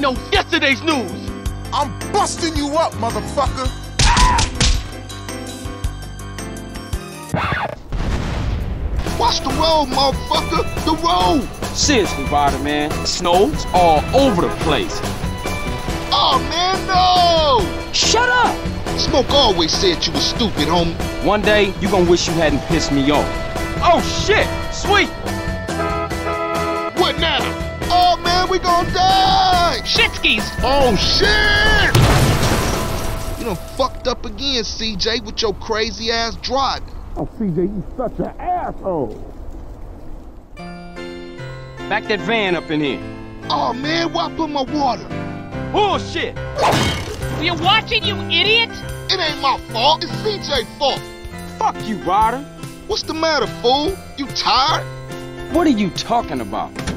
know yesterday's news. I'm busting you up, motherfucker. Watch the road, motherfucker. The road. Seriously, Ryder, man. Snow's all over the place. Oh, man, no. Shut up! Smoke always said you was stupid, homie. One day, you gonna wish you hadn't pissed me off. Oh, shit! Sweet! We gonna die. Shitskis! Oh, shit. You done fucked up again, CJ, with your crazy ass driving. Oh, CJ, you such an asshole. Back that van up in here. Oh, man, why put my water? Bullshit! Were you watching, you idiot? It ain't my fault. It's CJ's fault. Fuck you, Ryder. What's the matter, fool? You tired? What are you talking about?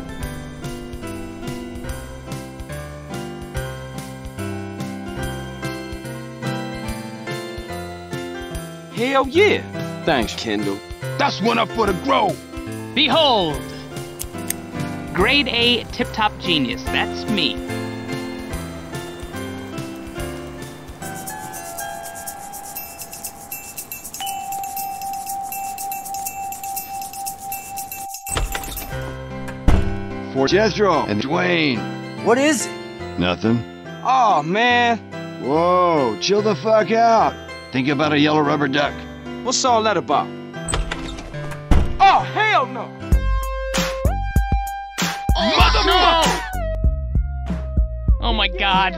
Hell yeah. Thanks, Kendl. That's one up for the grow. Behold! Grade A tip top genius. That's me. For Jethro and Dwayne. What is it? Nothing. Oh, man. Whoa, chill the fuck out. Think about a yellow rubber duck. What's all that about? Oh, hell no! Motherfucker! Oh my god.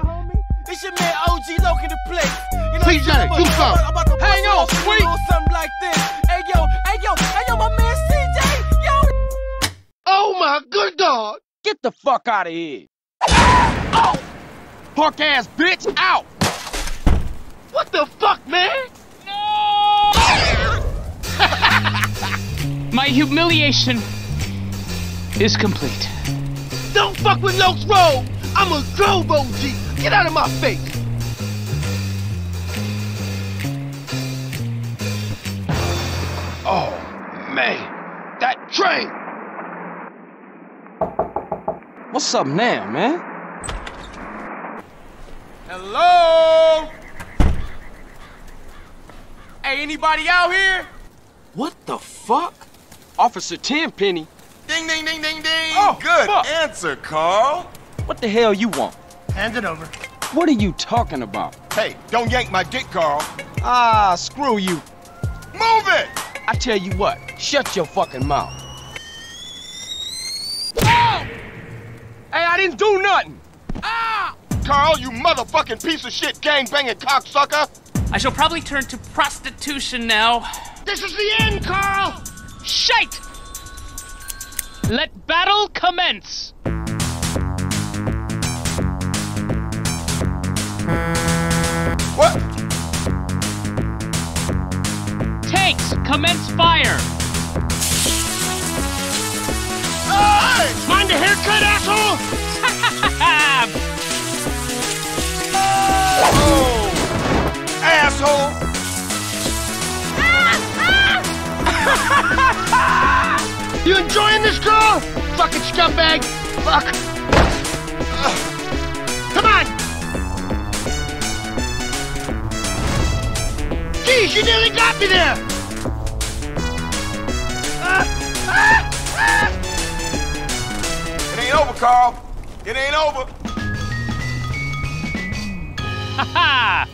It's your man OG Loc in the place. You know, CJ, I'm about- do something. I'm about to Hang on, off sweet. Or something like this. Hey yo, hey yo, hey yo, my man CJ, yo. Oh, my good God. Get the fuck out of here! Punk ass bitch, out! What the fuck, man? No! My humiliation is complete. Don't fuck with Loc's Road. I'm a Grove OG. Get out of my face. Oh, man. That train. What's up now, man? Hello. Hey, anybody out here? What the fuck? Officer Tenpenny, Ding ding ding ding ding. Oh, good fuck. answer, Carl. what the hell you want? Hand it over. What are you talking about? Hey, don't yank my dick, Carl. Ah, screw you. Move it. I tell you what, shut your fucking mouth. Hey, I didn't do nothing. Ah! Carl, you motherfucking piece of shit gang-banging cocksucker. I shall probably turn to prostitution now. This is the end, Carl. Shite! Let battle commence! What? Tanks, commence fire! Hey! Mind the haircut, asshole? Oh! Asshole! You enjoying this, Carl? Fucking scumbag. Fuck. Come on. Jeez, you nearly got me there. It ain't over, Carl. It ain't over. Ha ha!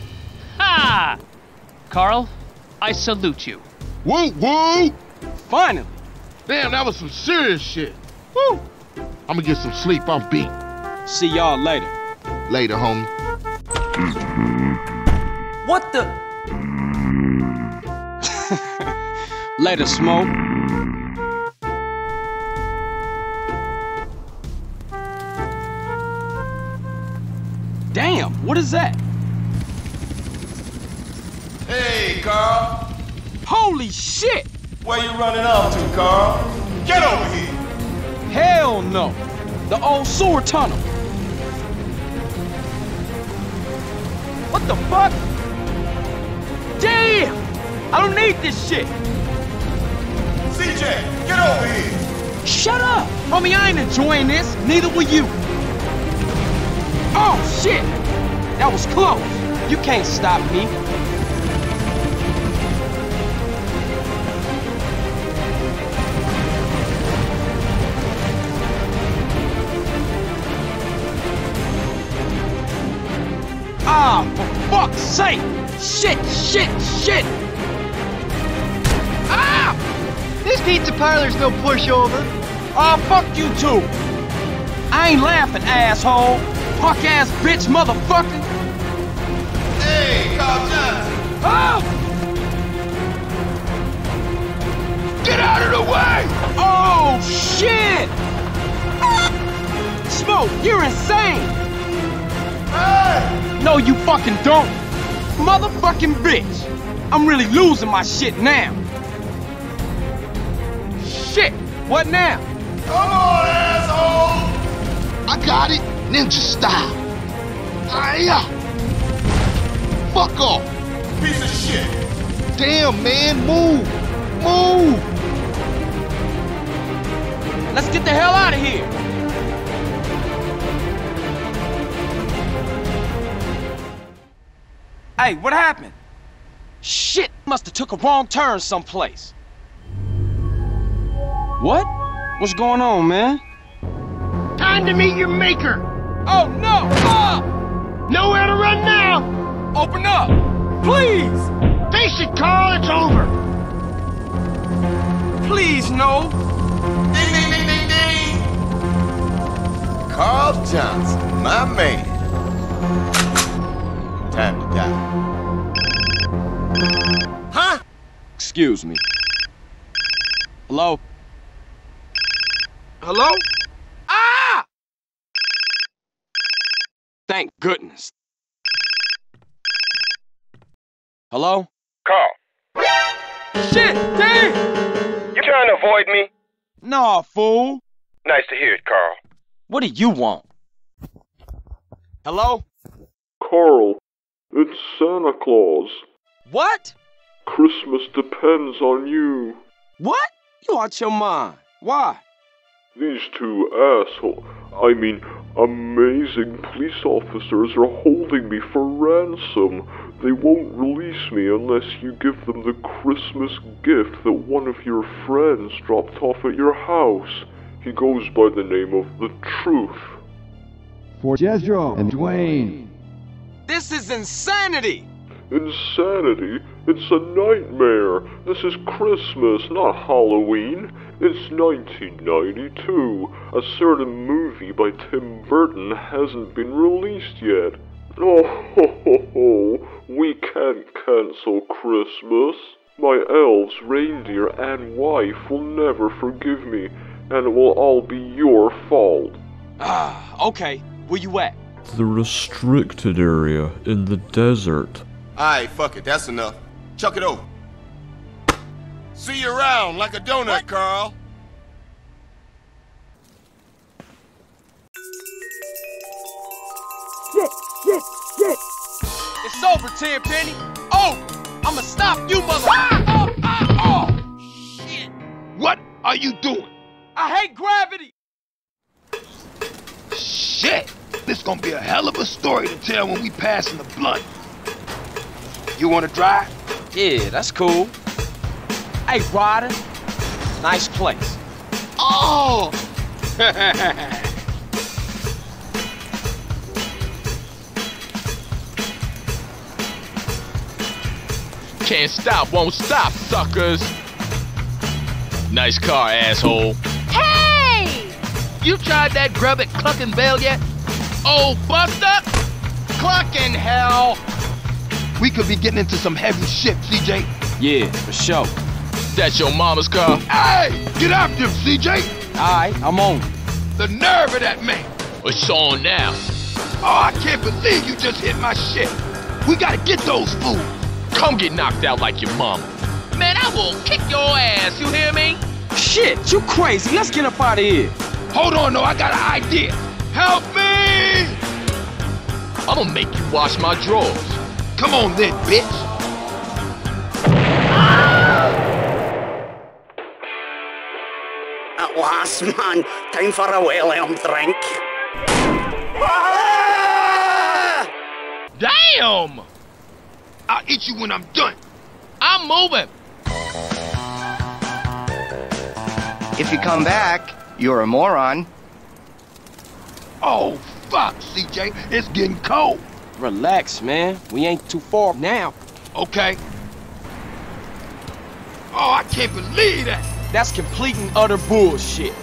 Ha! Carl, I salute you. Woo, woo. Finally. Damn, that was some serious shit. Woo. I'm gonna get some sleep. I'm beat. See y'all later. Later, homie. Mm-hmm. What the? later, Smoke. Damn, what is that? Hey, Carl. Holy shit! Where you running off to, Carl? Get over here. Hell no! The old sewer tunnel. What the fuck? Damn! I don't need this shit. CJ, get over here. Shut up! Homie, I ain't enjoying this. Neither will you. Oh, shit! That was close. You can't stop me. Fuck's sake! Shit, shit, shit! Ah! This pizza parlor's no pushover. Oh, fuck you too! I ain't laughing, asshole! Punk ass bitch motherfucker! Hey, Carl Johnson. Ah! Get out of the way! Oh, shit! Smoke, you're insane! Hey! No, you fucking don't! Motherfucking bitch! I'm really losing my shit now! Shit! What now? Come on, asshole! I got it, ninja style. Hiya! Fuck off! Piece of shit. Damn, man, move! Move! Let's get the hell out of here! Hey, what happened? Shit, must have took a wrong turn someplace. What? What's going on, man? Time to meet your maker. Oh no! Ah! Nowhere to run now. Open up! Please! Face it, Carl, it's over. Please, no! Ding, ding, ding, ding, ding. Carl Johnson, my man. Time to die. Huh? Excuse me. Hello? Hello? Ah! Thank goodness. Hello? Carl, Shit, damn! you trying to avoid me? Nah, fool. Nice to hear it, Carl. What do you want? Hello? Carl, it's Santa Claus. What? Christmas depends on you. What? You out your mind. Why? These two asshole, I mean, amazing police officers are holding me for ransom. They won't release me unless you give them the Christmas gift that one of your friends dropped off at your house. He goes by the name of the Truth. For Jethro and Dwayne. This is insanity! Insanity? It's a nightmare. This is Christmas, not Halloween. It's 1992. A certain movie by Tim Burton hasn't been released yet. Oh, ho, ho, ho. we can't cancel Christmas. My elves, reindeer, and wife will never forgive me, and it will all be your fault. Ah, okay. Where you at? The restricted area in the desert. Alright, fuck it, that's enough. Chuck it over. See you around like a donut, Carl. Shit, shit, shit. It's over, Tenpenny. Oh! I'ma stop you, mother. Ah! Oh, ah, oh! Shit! What are you doing? I hate gravity! Shit! This gonna be a hell of a story to tell when we pass in the blunt. You wanna drive? Yeah, that's cool. Hey, Ryder. Nice place. Oh! Can't stop, won't stop, suckers. Nice car, asshole. Hey! You tried that grub at Cluckin' Bell yet? Oh, Buster! Clucking hell! We could be getting into some heavy shit, CJ. Yeah, for sure. That's your mama's car. Hey! Get after him, CJ! Alright, I'm on. The nerve of that man! It's on now. Oh, I can't believe you just hit my shit! We gotta get those fools! Come get knocked out like your mama. Man, I will kick your ass, you hear me? Shit, you crazy. Let's get up out of here. Hold on, though, I got an idea. Help me! I'm gonna make you wash my drawers. Come on then, bitch. Uh, At last, man. Time for a well-earned drink. Damn! I'll eat you when I'm done. I'm moving. If you come back, you're a moron. Oh, fuck, CJ. It's getting cold. Relax, man. We ain't too far now. Okay. Oh, I can't believe that. That's complete and utter bullshit.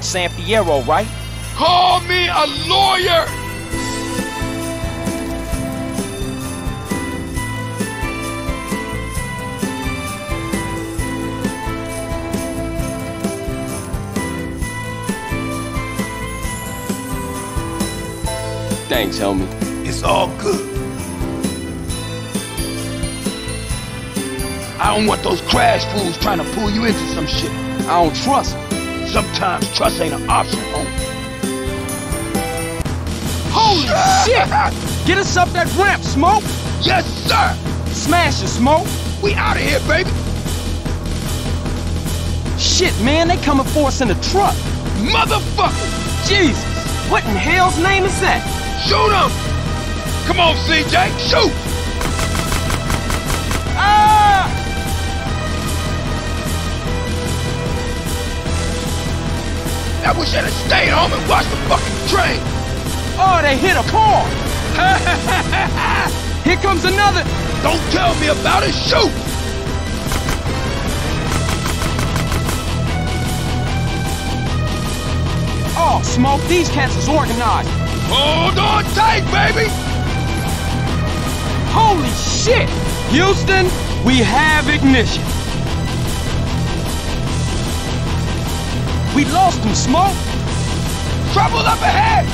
San Fierro, right? Call me a lawyer! Thanks, homie. It's all good. I don't want those crash fools trying to pull you into some shit. I don't trust them. Sometimes trust ain't an option, homie. Holy shit! Get us up that ramp, Smoke! Yes, sir! Smash it, Smoke! We out of here, baby! Shit, man, they coming for us in the truck! Motherfucker! Jesus! What in hell's name is that? Shoot him! Come on, CJ, shoot! Ah! I wish I'd have stayed home and watched the fucking train! Oh, they hit a car! Here comes another! Don't tell me about it, shoot! Oh, Smoke, these cats is organized! Hold on tight, baby! Holy shit! Houston, we have ignition! We lost him, Smoke! Trouble up ahead!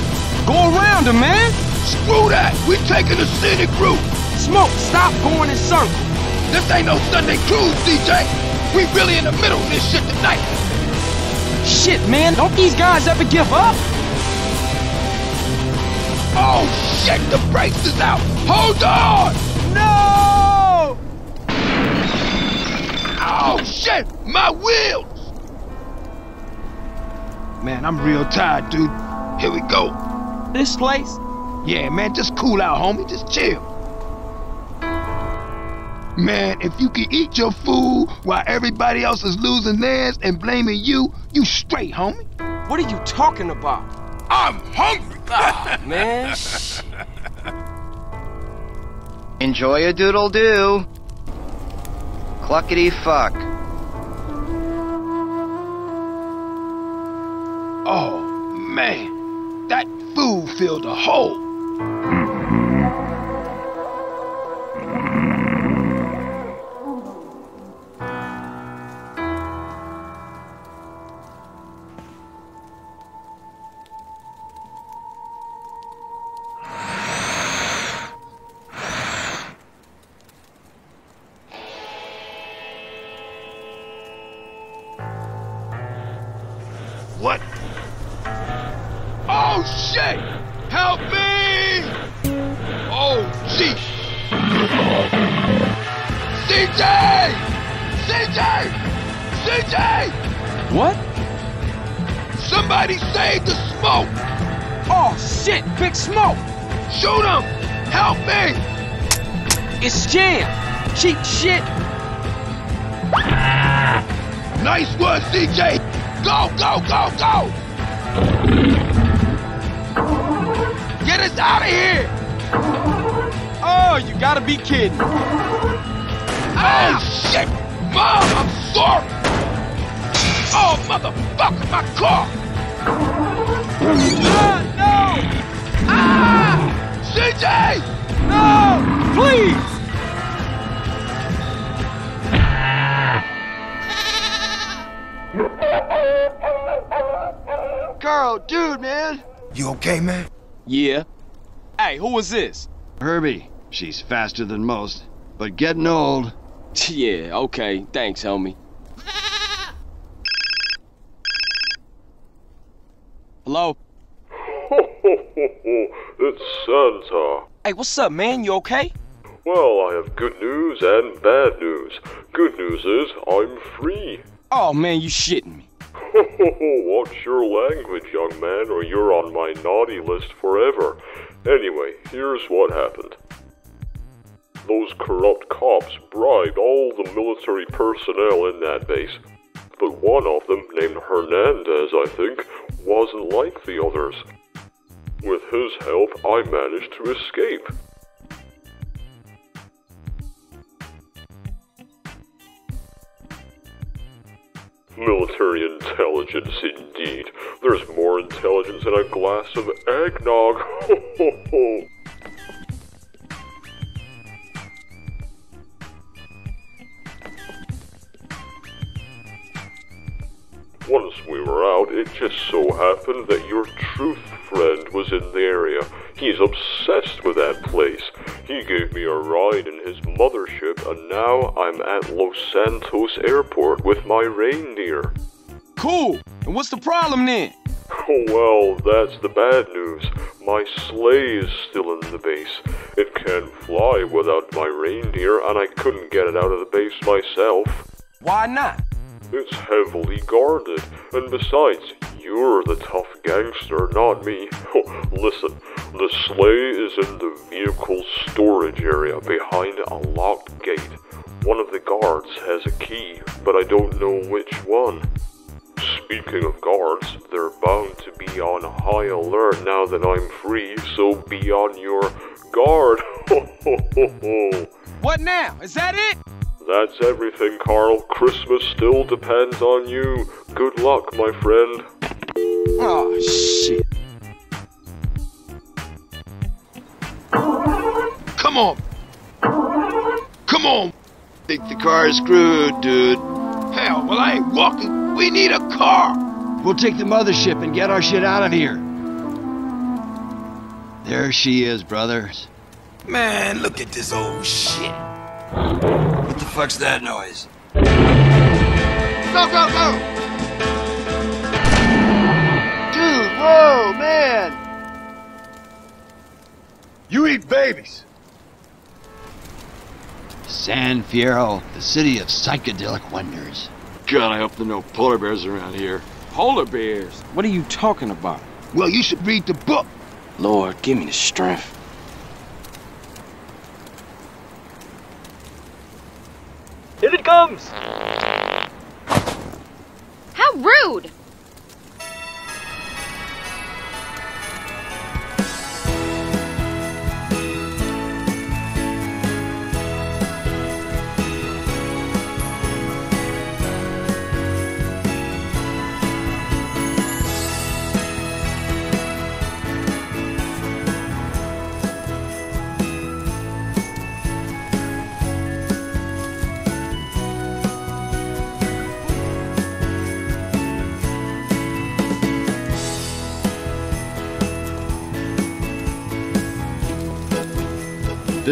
Go around him, man! Screw that! We're taking the scenic route! Smoke, stop going in circles! This ain't no Sunday cruise, CJ! We really in the middle of this shit tonight! Shit, man, don't these guys ever give up? Oh shit, the brakes is out! Hold on! No! Oh shit, my wheels! Man, I'm real tired, dude. Here we go. This place? Yeah, man, just cool out, homie. Just chill. Man, if you can eat your food while everybody else is losing theirs and blaming you, you straight, homie. What are you talking about? I'm hungry. Oh, man. Enjoy a doodle doo. Cluckety fuck. Oh, man. That food filled a hole. What? Oh shit! Help me! Oh jeez! CJ! CJ! CJ! What? Somebody save the smoke! Oh shit, Big Smoke! Shoot him! Help me! It's Jam! Cheap shit! Nice one, CJ! Go, go, go, go! Get us out of here! Oh, you gotta be kidding. Oh, shit! Mom, I'm sorry! Oh, motherfucker, my car! Ah, no! Ah! CJ! No! Please! Carl, dude, man! You okay, man? Yeah. Hey, who was this? Herbie. She's faster than most, but getting old. Yeah, okay. Thanks, homie. Hello? it's Santa. Hey, what's up, man? You okay? Well, I have good news and bad news. Good news is I'm free. Oh, man, you shitting me. Watch your language, young man, or you're on my naughty list forever. Anyway, here's what happened. Those corrupt cops bribed all the military personnel in that base. But one of them, named Hernandez, I think, wasn't like the others. With his help, I managed to escape. Military intelligence, indeed. There's more intelligence in a glass of eggnog. Ho ho ho! Once we were out, it just so happened that your truth friend was in the area. He's obsessed with that place. He gave me a ride in his mothership, and now I'm at Los Santos Airport with my reindeer. Cool. And what's the problem then? Well, that's the bad news. My sleigh is still in the base. It can't fly without my reindeer, and I couldn't get it out of the base myself. Why not? It's heavily guarded, and besides, you're the tough gangster, not me. Listen, the sleigh is in the vehicle storage area behind a locked gate. One of the guards has a key, but I don't know which one. Speaking of guards, they're bound to be on high alert now that I'm free, so be on your guard. what now? Is that it? That's everything, Carl. Christmas still depends on you. Good luck, my friend. Oh, shit. Come on. Come on. Think the car is screwed, dude. Hell, well, I ain't walking. We need a car. We'll take the mothership and get our shit out of here. There she is, brothers. Man, look at this old shit. What the fuck's that noise? Go, go, go! Dude, whoa, man! You eat babies. San Fierro, the city of psychedelic wonders. God, I hope there are no polar bears around here. Polar bears? What are you talking about? Well, you should read the book. Lord, give me the strength. Here it comes! How rude!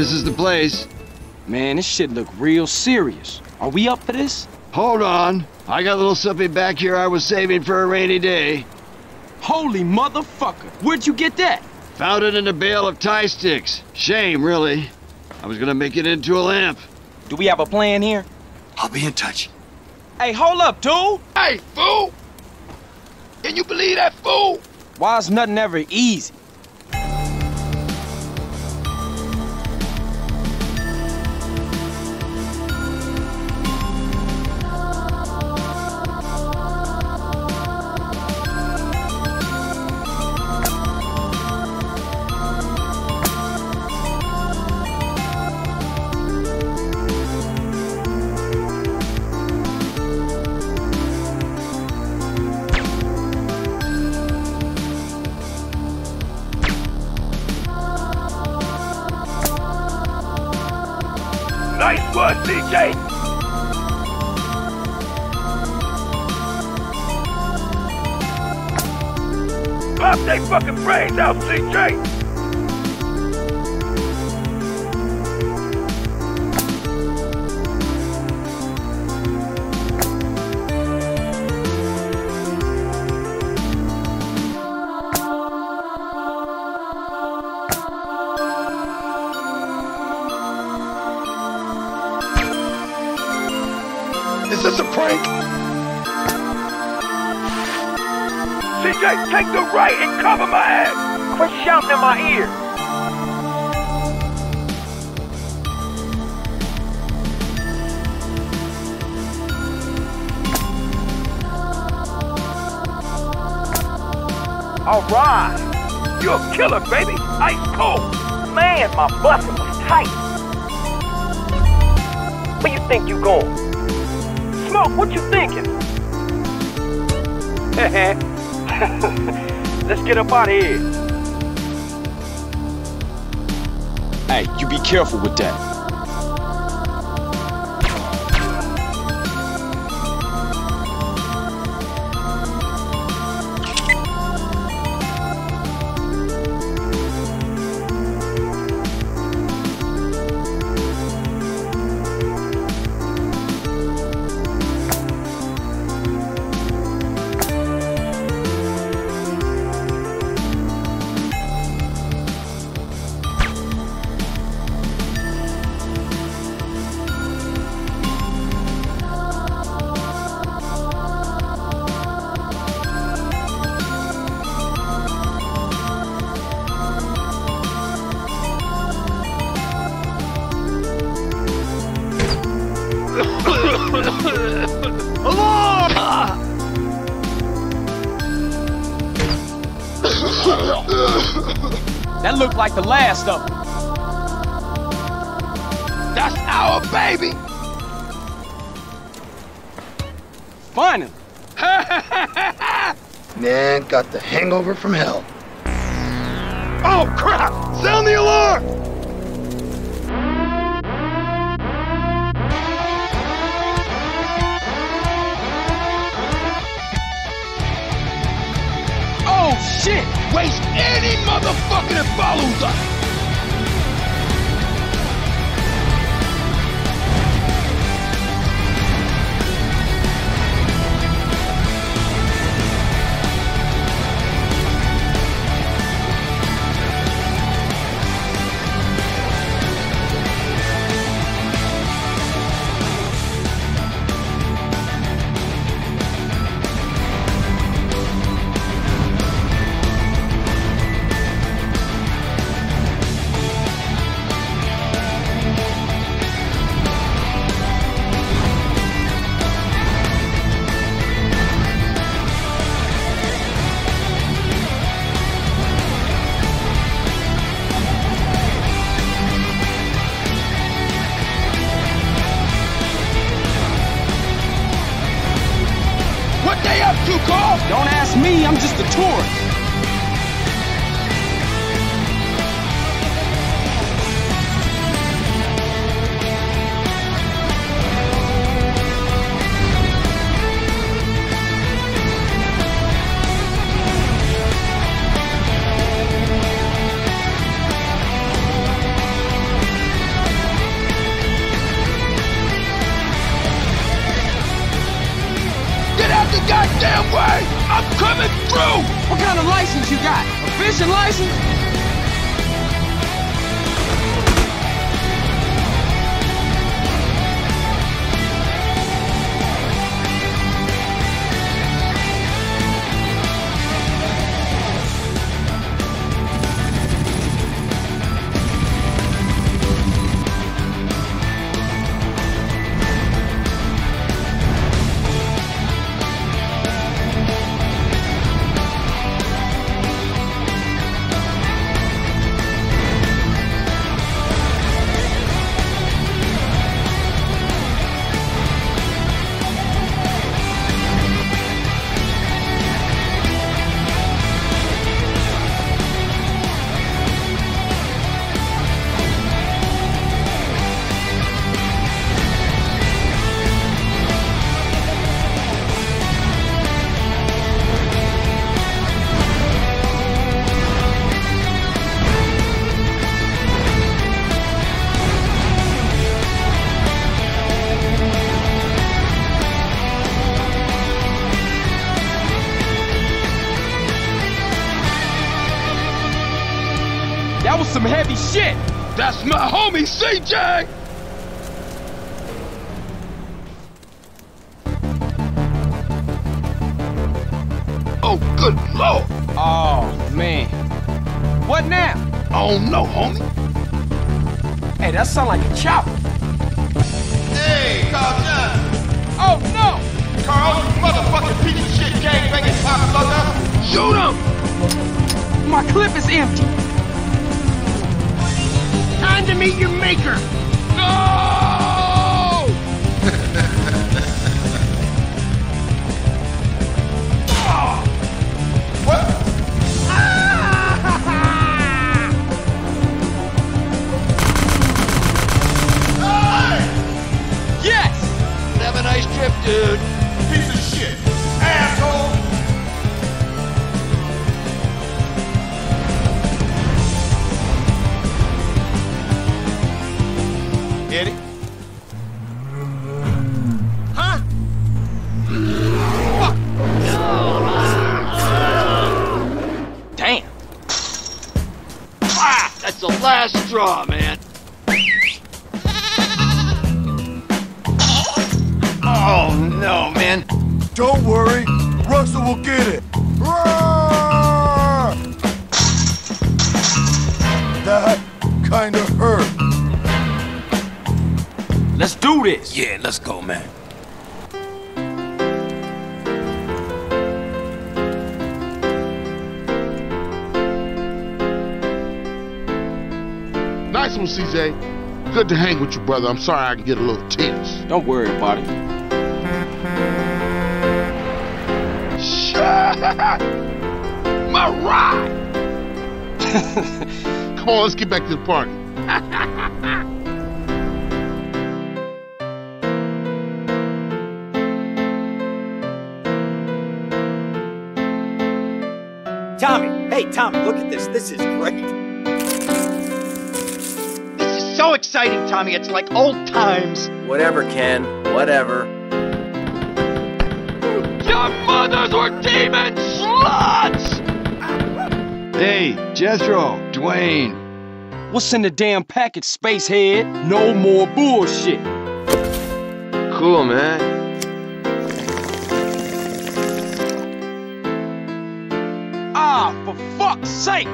This is the place. Man, this shit look real serious. Are we up for this? Hold on. I got a little something back here I was saving for a rainy day. Holy motherfucker. Where'd you get that? Found it in a bale of tie sticks. Shame, really. I was gonna make it into a lamp. Do we have a plan here? I'll be in touch. Hey, hold up, dude! Hey, fool! Can you believe that fool? Why is nothing ever easy? CJ! Is this a prank? CJ, take the right and cover my ass! What's shouting in my ear. All right. You're a killer, baby. Ice cold. Man, my bustle was tight. Where you think you going? Smoke, what you thinking? Let's get up out of here. Hey, you be careful with that. Last of them. That's our baby! Finally! Man got the hangover from hell. Oh crap! Sound the alarm! Oh shit! Waste any motherfucker that follows us! Get out the goddamn way! I'm coming through! What kind of license you got? A fishing license? CJ! Oh, good lord! Oh, man. What now? I don't know, homie. Hey, that sound like a chopper. Hey, calm down. Oh, no! Carl, you motherfucking piece of shit gangbanging cocksucker. Shoot him! My clip is empty. Time to meet your maker. No! Yes! Have a nice trip, dude. Man. Don't worry. Russell will get it. Roar! That kind of hurt. Let's do this. Yeah, let's go, man. Nice one, CJ. Good to hang with you, brother. I'm sorry I can get a little tense. Don't worry about it. My ride! Come on, let's get back to the party. Tommy, hey Tommy, look at this. This is great. This is so exciting, Tommy. It's like old times. Whatever, Ken. Whatever. Your mothers were demon sluts! Hey, Jethro, Dwayne. What's in the damn package, spacehead? No more bullshit. Cool, man. Ah, for fuck's sake!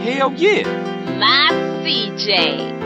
Hell yeah! My CJ.